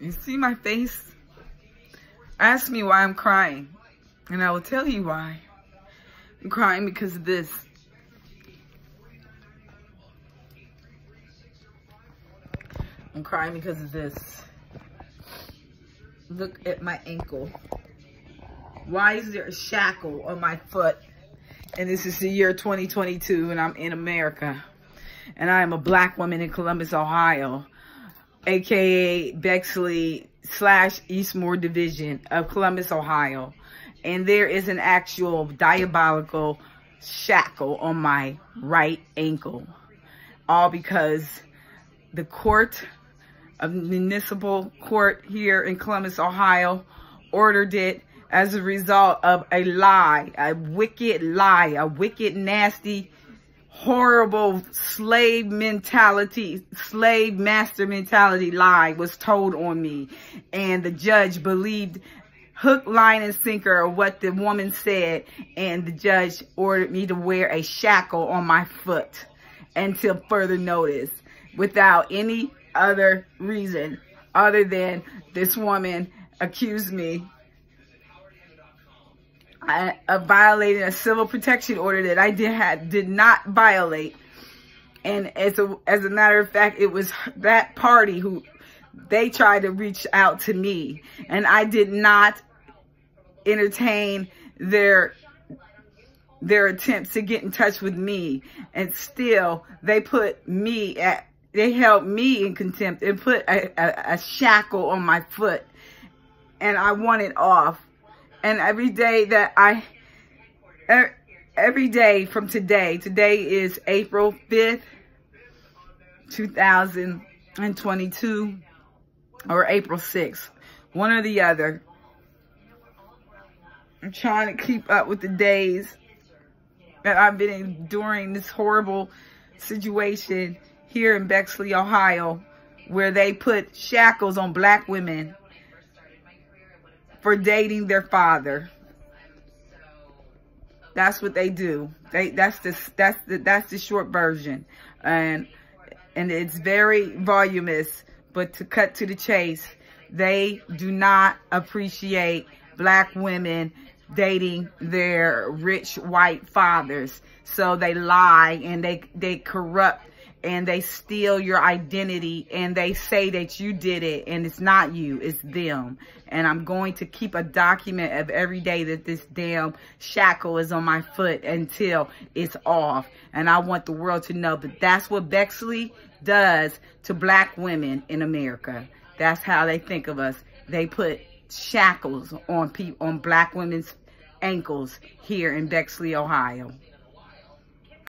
You see my face? Ask me why I'm crying, and I will tell you why. I'm crying because of this. I'm crying because of this. Look at my ankle. Why is there a shackle on my foot? And this is the year 2022 and I'm in America. And I am a black woman in Columbus, Ohio, aka Bexley slash Eastmoor Division of Columbus, Ohio. And there is an actual diabolical shackle on my right ankle. All because the court of municipal court here in Columbus, Ohio ordered it as a result of a lie, a wicked lie, a wicked, nasty, horrible slave mentality, slave master mentality lie was told on me. And the judge believed hook, line, and sinker of what the woman said. And the judge ordered me to wear a shackle on my foot until further notice without any other reason other than this woman accused me of violating a civil protection order that I did had did not violate. And as a as a matter of fact, it was that party who they tried to reach out to me, and I did not entertain their their attempts to get in touch with me. And still, they put me at they held me in contempt and put a, a, a shackle on my foot, and I want it off. And every day that I, every day from today, today is April 5th, 2022, or April 6th, one or the other. I'm trying to keep up with the days that I've been enduring this horrible situation here in Bexley, Ohio, where they put shackles on black women for dating their father. That's what they do. They that's the that's the that's the short version. And and it's very voluminous, but to cut to the chase, they do not appreciate black women dating their rich white fathers. So they lie and they they corrupt and they steal your identity and they say that you did it and it's not you, it's them. And I'm going to keep a document of every day that this damn shackle is on my foot until it's off. And I want the world to know that that's what Bexley does to black women in America. That's how they think of us. They put shackles on people on black women's ankles here in Bexley, Ohio.